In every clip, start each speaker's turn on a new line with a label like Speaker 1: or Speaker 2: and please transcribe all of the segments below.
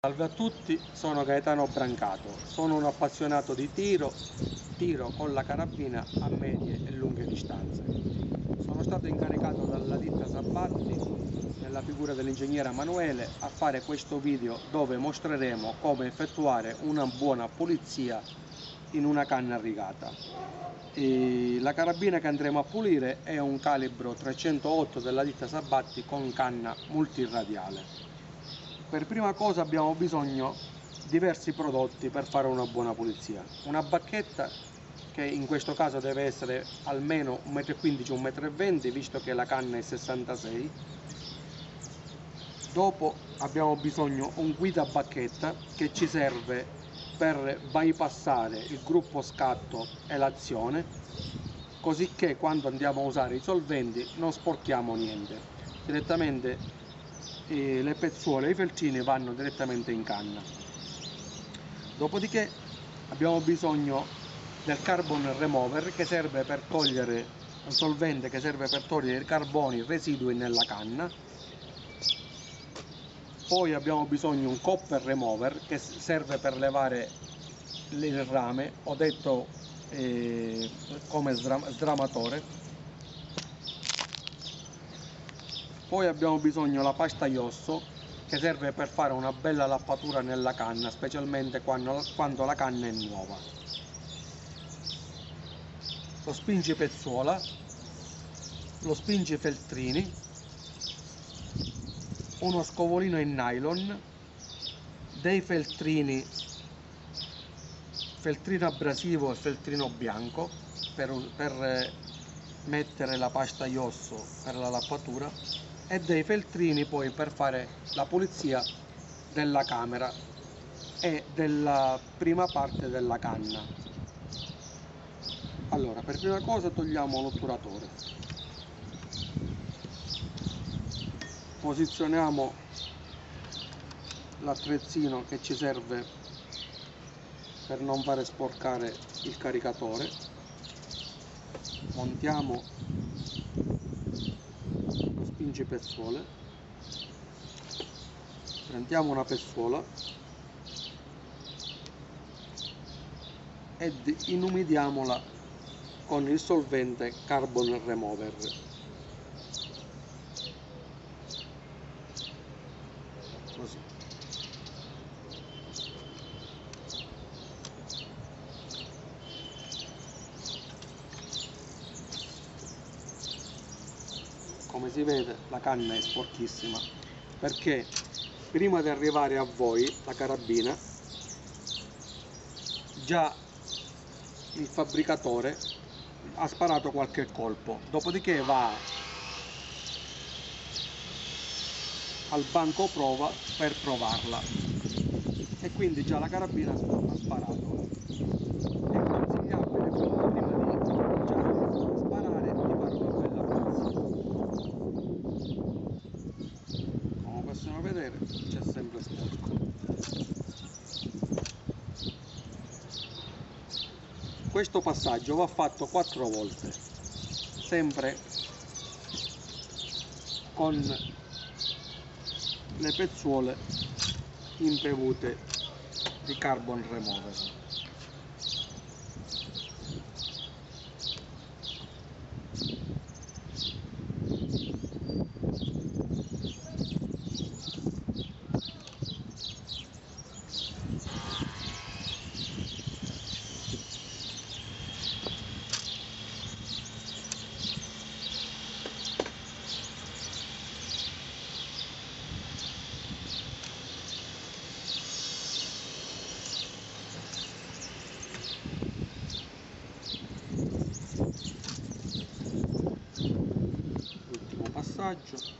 Speaker 1: Salve a tutti, sono Gaetano Brancato, sono un appassionato di tiro, tiro con la carabina a medie e lunghe distanze. Sono stato incaricato dalla ditta Sabatti, nella figura dell'ingegnere Emanuele, a fare questo video dove mostreremo come effettuare una buona pulizia in una canna rigata. E la carabina che andremo a pulire è un calibro 308 della ditta Sabatti con canna multiradiale per prima cosa abbiamo bisogno di diversi prodotti per fare una buona pulizia. Una bacchetta che in questo caso deve essere almeno 1,15 m 1,20 m visto che la canna è 66 dopo abbiamo bisogno un guida bacchetta che ci serve per bypassare il gruppo scatto e l'azione così che quando andiamo a usare i solventi non sporchiamo niente. Direttamente e le pezzuole e i feltrini vanno direttamente in canna. Dopodiché abbiamo bisogno del carbon remover che serve per togliere un solvente che serve per togliere i carboni residui nella canna. Poi abbiamo bisogno di un copper remover che serve per levare il rame ho detto eh, come sdramatore poi abbiamo bisogno della pasta iosso che serve per fare una bella lappatura nella canna specialmente quando, quando la canna è nuova. Lo spingi pezzuola lo spingi feltrini uno scovolino in nylon dei feltrini feltrino abrasivo e feltrino bianco per, per mettere la pasta iosso per la lappatura e dei feltrini poi per fare la pulizia della camera e della prima parte della canna. Allora per prima cosa togliamo l'otturatore. Posizioniamo l'attrezzino che ci serve per non fare sporcare il caricatore. Montiamo spingi pezzuole prendiamo una pezzuola. Ed inumidiamola con il solvente carbon remover. Così. Come si vede la canna è sporchissima. Perché prima di arrivare a voi la carabina già il fabbricatore ha sparato qualche colpo. Dopodiché va al banco prova per provarla. E quindi già la carabina ha sparato è consigliabile prima di sparare di fare una bella possiamo vedere c'è sempre sporco. Questo passaggio va fatto quattro volte sempre con le pezzuole impevute di carbon remover passaggio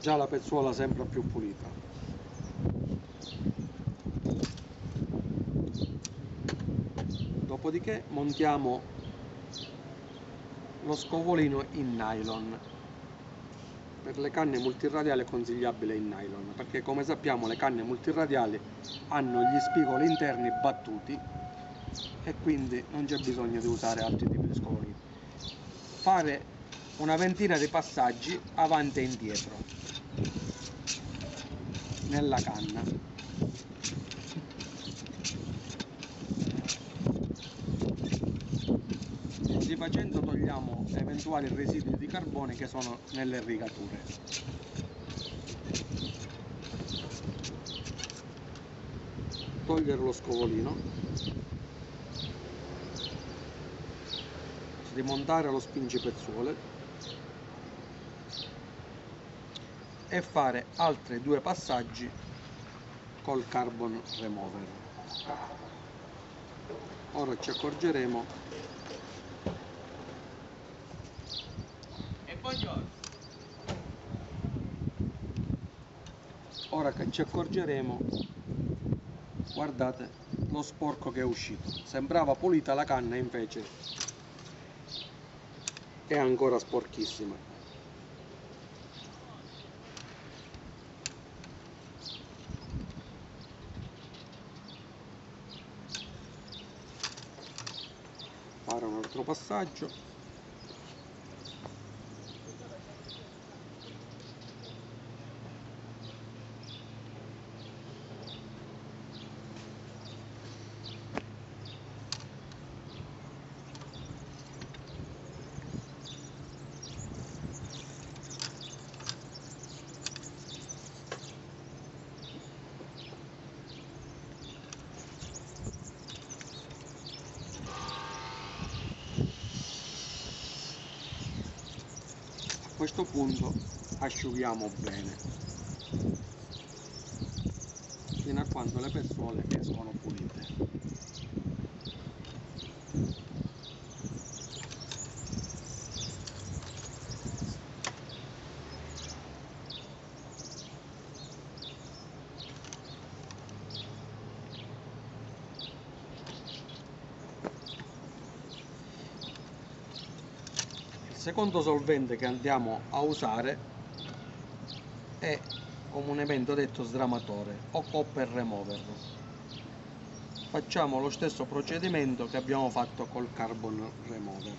Speaker 1: già la pezzuola sembra più pulita. Dopodiché montiamo lo scovolino in nylon per le canne multiradiali è consigliabile in nylon perché come sappiamo le canne multiradiali hanno gli spigoli interni battuti e quindi non c'è bisogno di usare altri tipi di scovolini fare una ventina di passaggi avanti e indietro nella canna così facendo togliamo eventuali residui di carbone che sono nelle rigature togliere lo scovolino. Srimontare lo spingipezzuole e fare altri due passaggi col carbon remover. Ora ci accorgeremo
Speaker 2: buongiorno.
Speaker 1: Ora che ci accorgeremo, guardate lo sporco che è uscito. Sembrava pulita la canna, invece è ancora sporchissima. Fare un altro passaggio. Questo punto asciughiamo bene. Fino a quando le pezzole escono pulite secondo solvente che andiamo a usare è comunemente detto sdramatore o copper remover facciamo lo stesso procedimento che abbiamo fatto col carbon remover.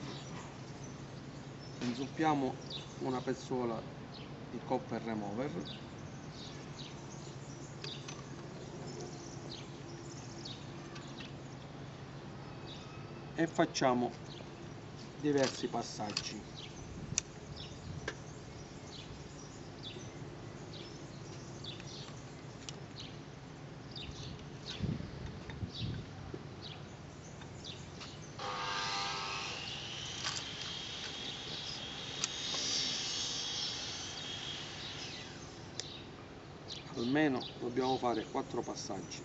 Speaker 1: Inzuppiamo una pezzola di copper remover. E facciamo diversi passaggi almeno dobbiamo fare quattro passaggi.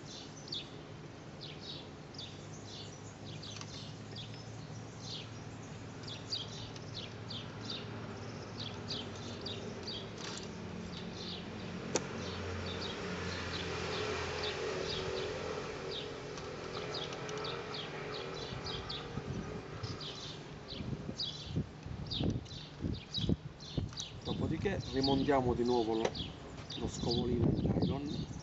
Speaker 1: Dopodiché rimontiamo di nuovo lo lo scovolino in nylon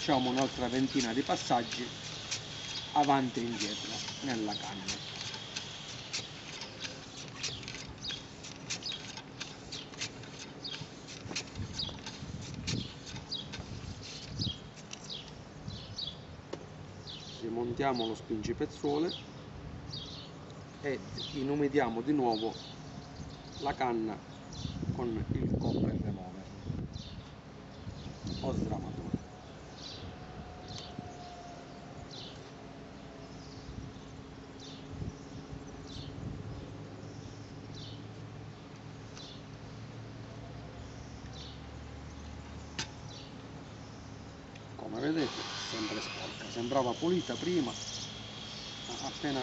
Speaker 1: rifacciamo un'altra ventina di passaggi avanti e indietro nella canna. Rimontiamo lo spingipezzuole e inumidiamo di nuovo la canna con il copper remover o sdramatore pulita prima. Ah, appena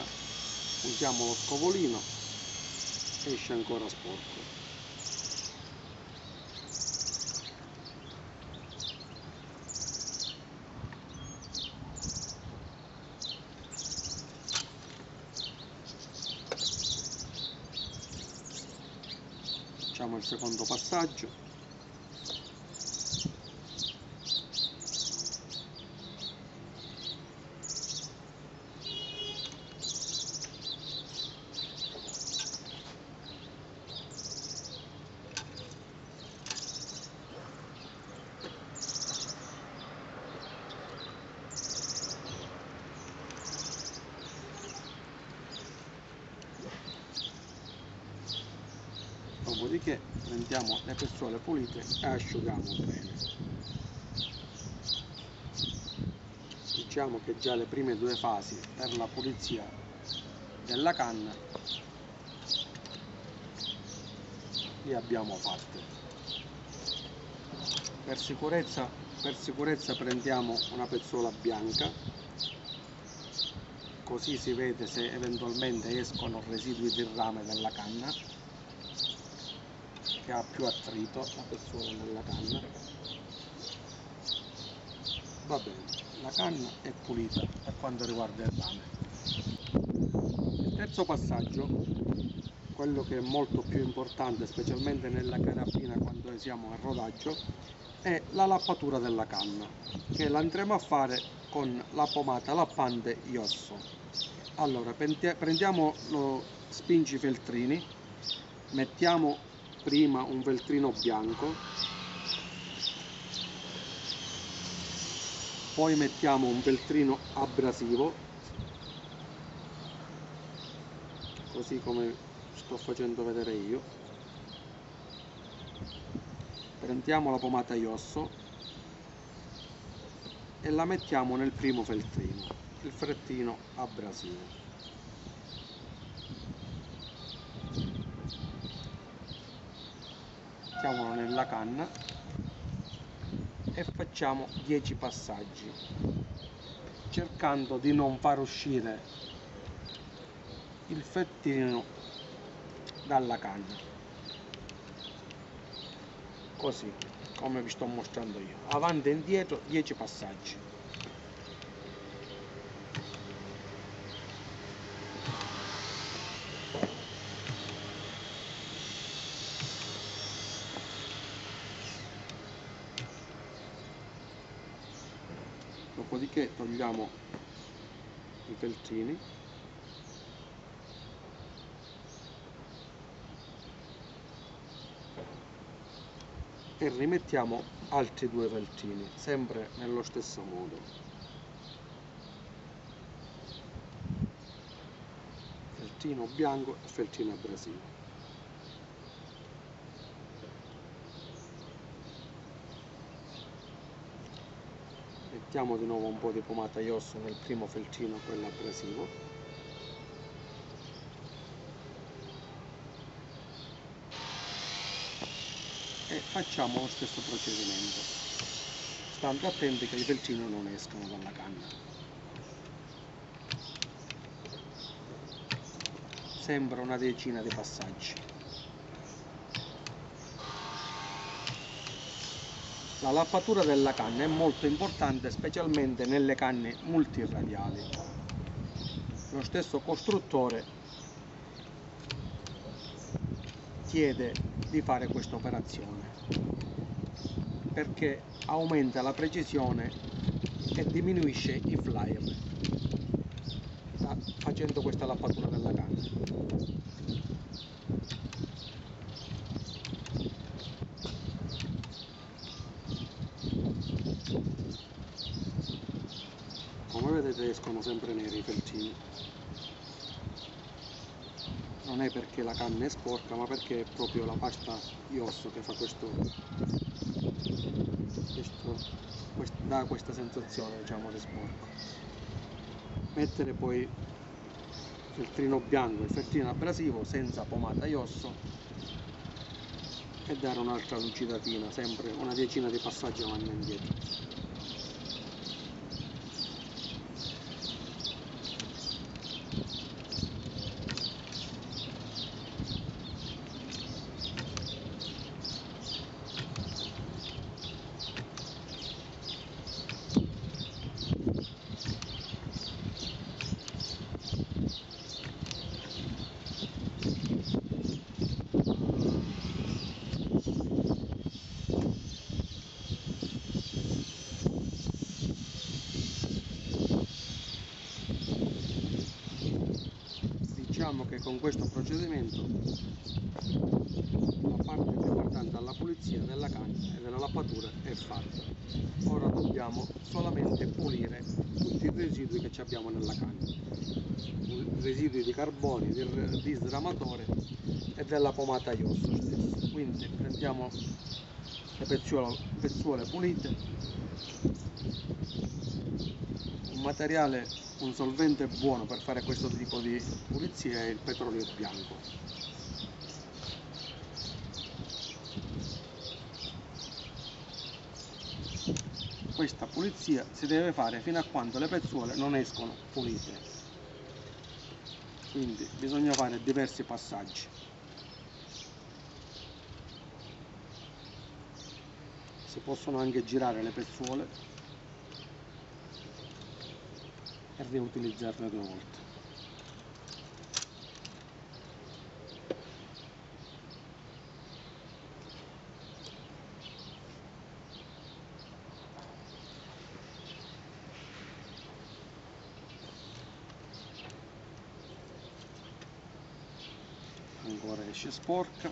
Speaker 1: usiamo lo scovolino esce ancora sporco. Facciamo il secondo passaggio. Prendiamo le pezzole pulite e asciughiamo bene. Diciamo che già le prime due fasi per la pulizia della canna li abbiamo fatte. Per sicurezza, per sicurezza prendiamo una pezzola bianca così si vede se eventualmente escono residui di rame della canna che ha più attrito la persona nella canna. Va bene la canna è pulita per quanto riguarda il rame il terzo passaggio quello che è molto più importante specialmente nella carabina quando siamo a rodaggio è la lappatura della canna che l'andremo a fare con la pomata lappante Iosso. Allora prendiamo lo spingifeltrini mettiamo prima un veltrino bianco. Poi mettiamo un veltrino abrasivo. Così come sto facendo vedere io. Prendiamo la pomata iosso e la mettiamo nel primo feltrino il frettino abrasivo mettiamolo nella canna e facciamo 10 passaggi cercando di non far uscire il fettino dalla canna. Così come vi sto mostrando io. Avanti e indietro 10 passaggi dopodiché togliamo i feltrini. E rimettiamo altri due feltrini sempre nello stesso modo. Feltino bianco e feltino abrasivo mettiamo di nuovo un po' di pomata iosso nel primo feltrino, quello abrasivo. E facciamo lo stesso procedimento stando attenti che i feltrini non escano dalla canna. Sembra una decina di passaggi La lappatura della canna è molto importante specialmente nelle canne multiradiali. Lo stesso costruttore chiede di fare questa operazione perché aumenta la precisione e diminuisce i flyer facendo questa lappatura della canna. Come vedete escono sempre neri i felcini non è perché la canna è sporca ma perché è proprio la pasta di osso che fa questo, questo quest, dà questa sensazione diciamo di sporco. Mettere poi feltrino bianco il feltrino abrasivo senza pomata di osso e dare un'altra lucidatina sempre una decina di passaggi avanti e indietro con questo procedimento la parte riguardante alla pulizia della canna e della lappatura è fatta. Ora dobbiamo solamente pulire tutti i residui che abbiamo nella canna, residui di carboni, del disramatore e della pomata iosso stesso. Quindi prendiamo le pezzuole, pezzuole pulite, un materiale, un solvente buono per fare questo tipo di pulizia è il petrolio bianco. Questa pulizia si deve fare fino a quando le pezzuole non escono pulite. Quindi bisogna fare diversi passaggi. si possono anche girare le pezzuole e riutilizzarle due volte. Ancora esce sporca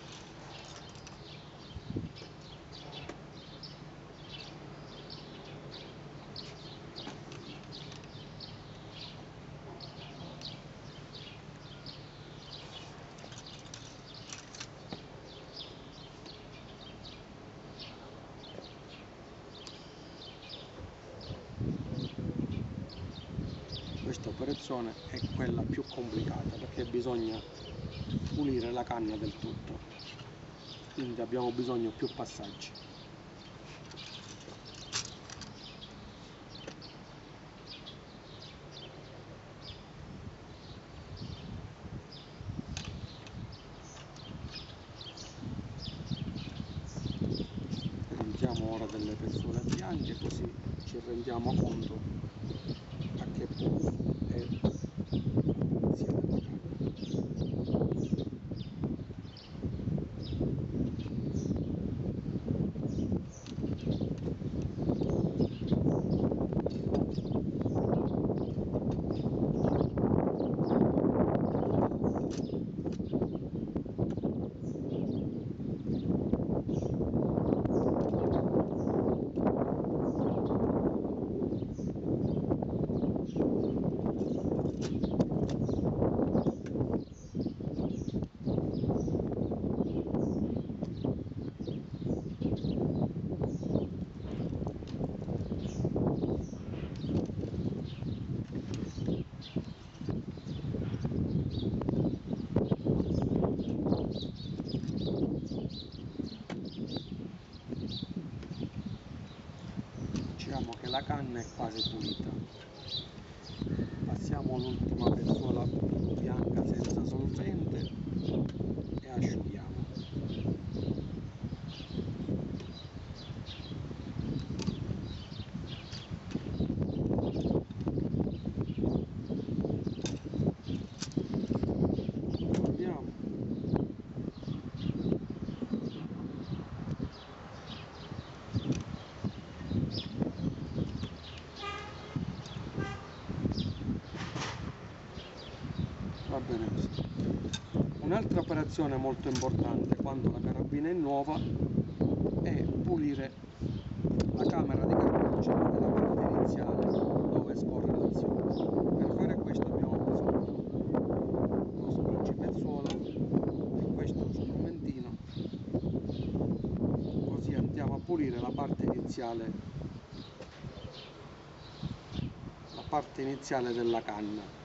Speaker 1: questa operazione è quella più complicata perché bisogna pulire la canna del tutto. Quindi abbiamo bisogno più passaggi. Prendiamo ora delle persone bianche così ci rendiamo conto che è diciamo che la canna è quasi pulita passiamo all'ultima pezzuola bianca senza solvente e asciughiamo va bene così un'altra operazione molto importante quando la carabina è nuova è pulire la camera di cartuccio della parte iniziale dove scorre l'azione per fare questo abbiamo bisogno dello spingipezzuolo di questo strumentino così andiamo a pulire la parte iniziale la parte iniziale della canna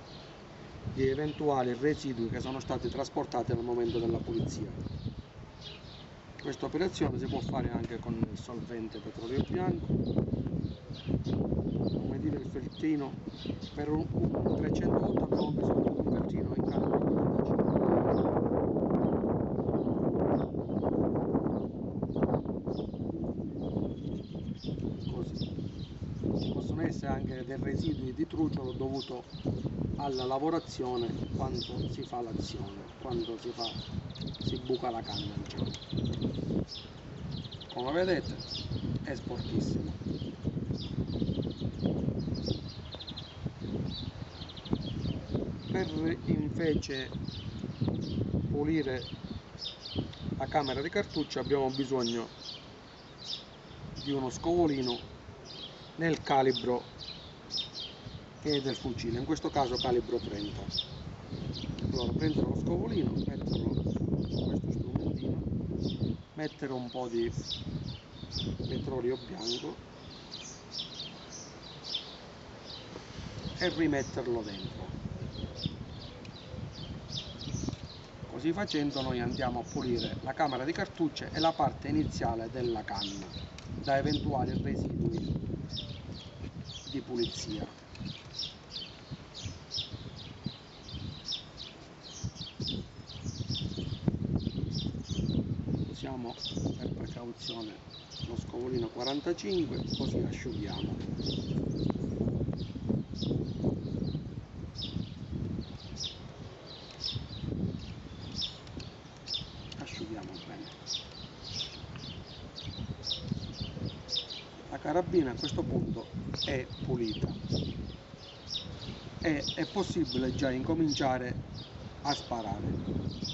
Speaker 1: di eventuali residui che sono stati trasportati al momento della pulizia. Questa operazione si può fare anche con il solvente petrolio bianco, come dire il feltrino, per un, un 308 abbiamo bisogno un feltrino in carico 45. Così. Ci possono essere anche dei residui di trucciolo dovuto alla lavorazione quando si fa l'azione, quando si, fa, si buca la canna diciamo. Come vedete è sporchissimo. per invece pulire la camera di cartuccio abbiamo bisogno di uno scovolino nel calibro è del fucile in questo caso calibro 30 allora prendere lo scovolino metterlo su questo strumentino mettere un po' di petrolio bianco e rimetterlo dentro. Così facendo noi andiamo a pulire la camera di cartucce e la parte iniziale della canna da eventuali residui di pulizia usiamo per precauzione lo scovolino 45 così asciughiamo. Asciughiamo bene. La carabina a questo punto è pulita. E è possibile già incominciare a sparare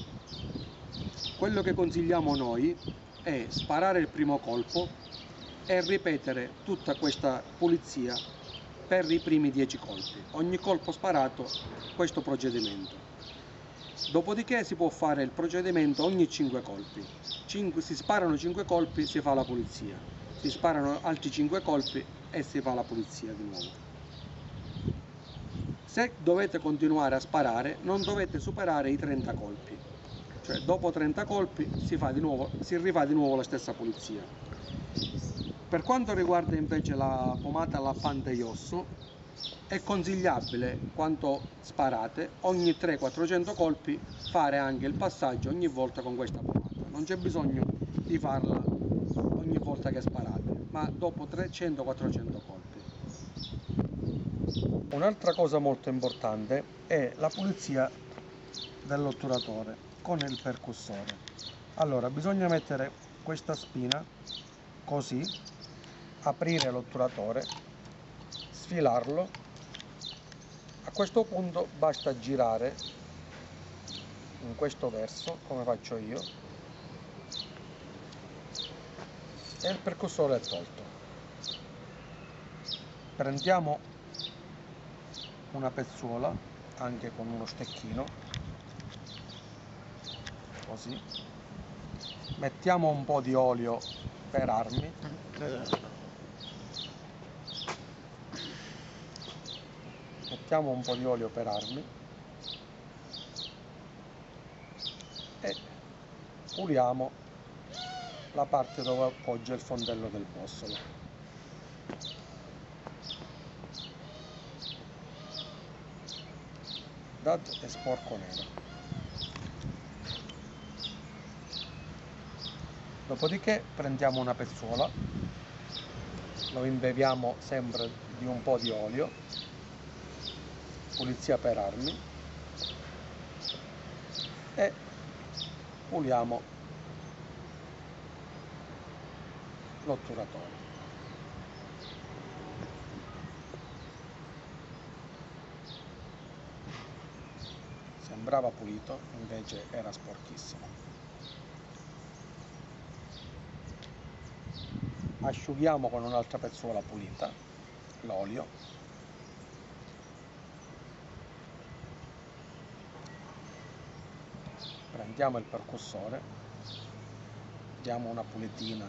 Speaker 1: quello che consigliamo noi è sparare il primo colpo e ripetere tutta questa pulizia per i primi 10 colpi ogni colpo sparato questo procedimento Dopodiché si può fare il procedimento ogni 5 colpi. 5, si sparano 5 colpi si fa la pulizia. Si sparano altri 5 colpi e si fa la pulizia di nuovo. Se dovete continuare a sparare non dovete superare i 30 colpi. Cioè dopo 30 colpi si, fa di nuovo, si rifà di nuovo la stessa pulizia. Per quanto riguarda invece la pomata alla iosso, è consigliabile quando sparate ogni 300-400 colpi fare anche il passaggio ogni volta con questa pomata. Non c'è bisogno di farla ogni volta che sparate ma dopo 300-400 colpi. Un'altra cosa molto importante è la pulizia dell'otturatore con il percussore. Allora bisogna mettere questa spina così aprire l'otturatore sfilarlo. A questo punto basta girare in questo verso come faccio io e il percussore è tolto. Prendiamo una pezzuola anche con uno stecchino così mettiamo un po' di olio per armi. Mettiamo un po' di olio per armi. E puliamo la parte dove appoggia il fondello del bossolo è sporco nero dopodiché prendiamo una pezzuola lo imbeviamo sempre di un po' di olio pulizia per armi e puliamo l'otturatore. Sembrava pulito invece era sporchissimo asciughiamo con un'altra pezzuola pulita l'olio. Prendiamo il percussore diamo una pulitina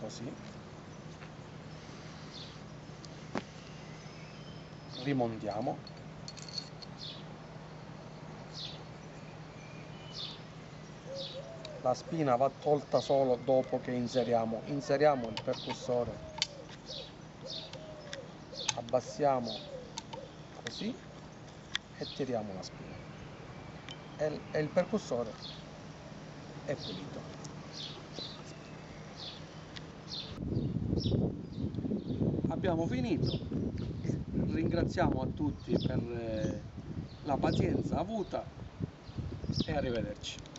Speaker 1: così rimontiamo la spina va tolta solo dopo che inseriamo. Inseriamo il percussore. Abbassiamo così e tiriamo la spina. E, il percussore è pulito. Abbiamo finito. Ringraziamo a tutti per eh, la pazienza avuta e arrivederci